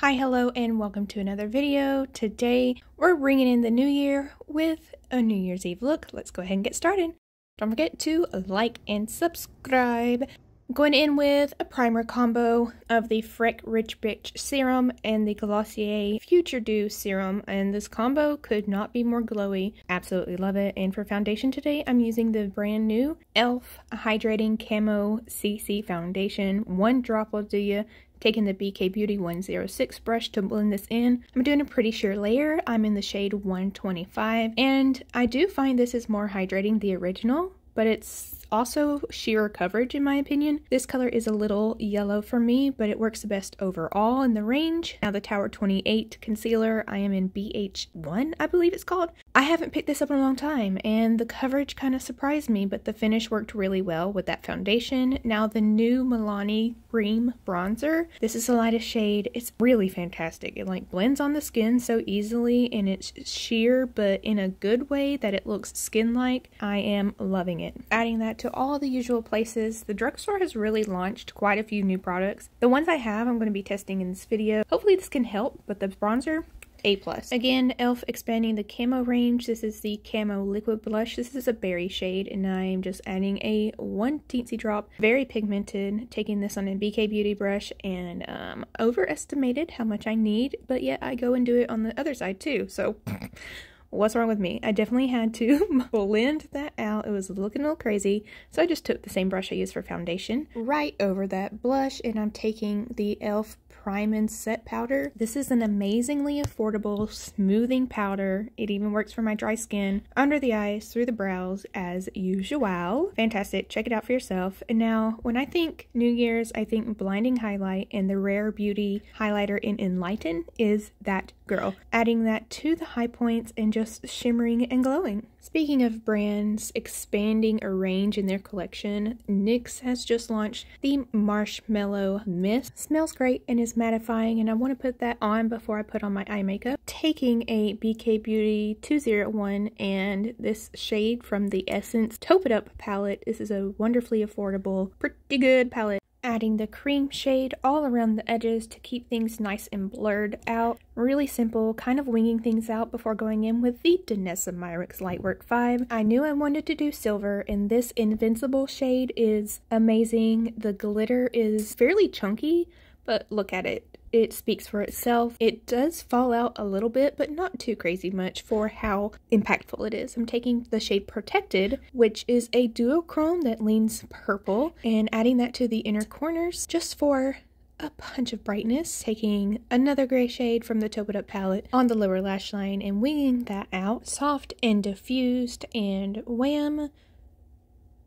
Hi, hello, and welcome to another video. Today, we're bringing in the new year with a New Year's Eve look. Let's go ahead and get started. Don't forget to like and subscribe. Going in with a primer combo of the Freck Rich Bitch Serum and the Glossier Futuredew Serum. And this combo could not be more glowy. Absolutely love it. And for foundation today, I'm using the brand new e.l.f. Hydrating Camo CC Foundation. One drop will do you. Taking the BK Beauty 106 brush to blend this in. I'm doing a pretty sheer layer. I'm in the shade 125. And I do find this is more hydrating than the original, but it's also sheer coverage in my opinion. This color is a little yellow for me, but it works the best overall in the range. Now the Tower 28 concealer, I am in BH1, I believe it's called. I haven't picked this up in a long time, and the coverage kind of surprised me, but the finish worked really well with that foundation. Now the new Milani Cream Bronzer. This is the lightest shade. It's really fantastic. It like blends on the skin so easily, and it's sheer, but in a good way that it looks skin-like. I am loving it. Adding that to all the usual places. The drugstore has really launched quite a few new products. The ones I have I'm going to be testing in this video. Hopefully this can help, but the bronzer, a plus. Again, e.l.f. expanding the camo range. This is the camo liquid blush. This is a berry shade and I'm just adding a one teensy drop. Very pigmented. Taking this on a BK Beauty brush and um, overestimated how much I need, but yet I go and do it on the other side too. So what's wrong with me? I definitely had to blend that out. It was looking a little crazy. So I just took the same brush I used for foundation right over that blush and I'm taking the e.l.f. Prime and Set Powder. This is an amazingly affordable smoothing powder. It even works for my dry skin under the eyes, through the brows as usual. Fantastic. Check it out for yourself. And now, when I think New Year's, I think Blinding Highlight and the Rare Beauty highlighter in Enlighten is that girl. Adding that to the high points and just shimmering and glowing. Speaking of brands expanding a range in their collection, NYX has just launched the Marshmellow Mist. Smells great and is mattifying and I want to put that on before I put on my eye makeup. Taking a BK Beauty 201 and this shade from the Essence Taupe It Up palette. This is a wonderfully affordable, pretty good palette adding the cream shade all around the edges to keep things nice and blurred out. Really simple, kind of winging things out before going in with the Danessa Myricks Lightwork 5. I knew I wanted to do silver and this Invincible shade is amazing. The glitter is fairly chunky, but look at it it speaks for itself. It does fall out a little bit, but not too crazy much for how impactful it is. I'm taking the shade Protected, which is a duochrome that leans purple, and adding that to the inner corners just for a punch of brightness, taking another gray shade from the Taupe It Up palette on the lower lash line and winging that out. Soft and diffused, and wham,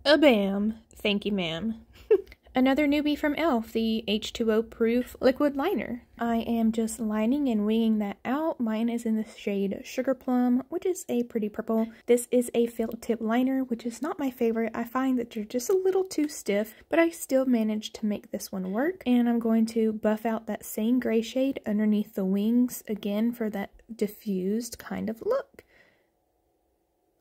a bam. Thank you, ma'am. Another newbie from e.l.f., the H2O Proof Liquid Liner. I am just lining and winging that out. Mine is in the shade Sugar Plum, which is a pretty purple. This is a felt tip liner, which is not my favorite. I find that they're just a little too stiff, but I still managed to make this one work. And I'm going to buff out that same gray shade underneath the wings again for that diffused kind of look.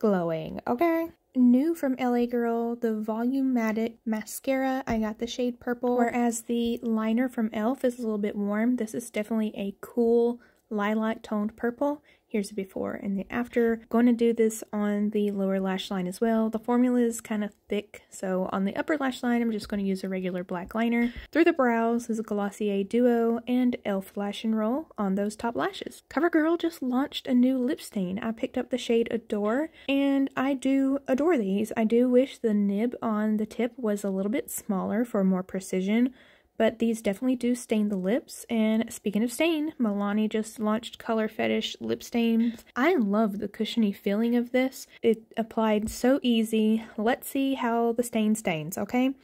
Glowing, okay? New from LA Girl, the Volumatic Mascara. I got the shade purple, whereas the liner from e.l.f. is a little bit warm. This is definitely a cool lilac toned purple. Here's the before and the after. Going to do this on the lower lash line as well. The formula is kind of thick, so on the upper lash line, I'm just going to use a regular black liner. Through the brows is a Glossier Duo and e.l.f. Lash and Roll on those top lashes. CoverGirl just launched a new lip stain. I picked up the shade Adore, and I do adore these. I do wish the nib on the tip was a little bit smaller for more precision, but these definitely do stain the lips. And speaking of stain, Milani just launched Color Fetish lip stains. I love the cushiony feeling of this. It applied so easy. Let's see how the stain stains, okay?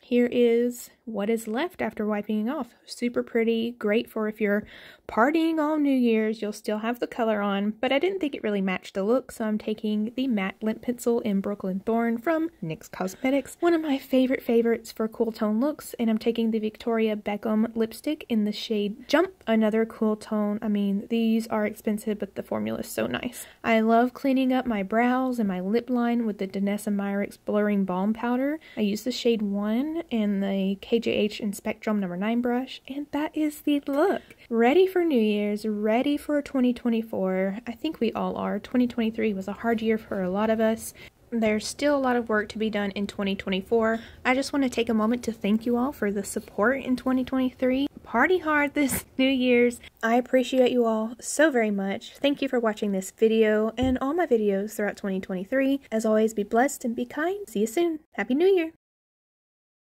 Here is what is left after wiping it off. Super pretty, great for if you're partying all New Year's, you'll still have the color on, but I didn't think it really matched the look, so I'm taking the matte lip pencil in Brooklyn Thorn from NYX Cosmetics, one of my favorite favorites for cool tone looks, and I'm taking the Victoria Beckham lipstick in the shade Jump, another cool tone. I mean, these are expensive, but the formula is so nice. I love cleaning up my brows and my lip line with the Danessa Myricks Blurring Balm Powder. I use the shade 1 and the KJH and Spectrum number 9 brush, and that is the look. Ready for New Year's, ready for 2024. I think we all are. 2023 was a hard year for a lot of us. There's still a lot of work to be done in 2024. I just want to take a moment to thank you all for the support in 2023. Party hard this New Year's. I appreciate you all so very much. Thank you for watching this video and all my videos throughout 2023. As always, be blessed and be kind. See you soon. Happy New Year!